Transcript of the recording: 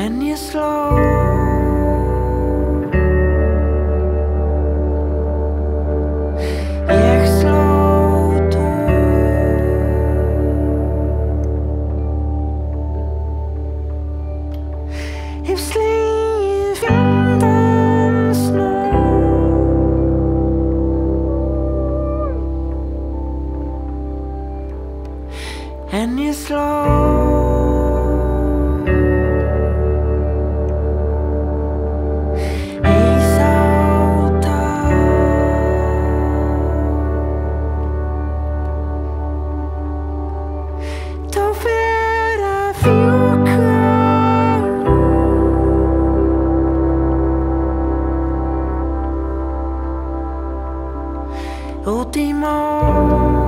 and you're slow. Jeg slår du Hipslige vinden snor And you're slow Ultimo.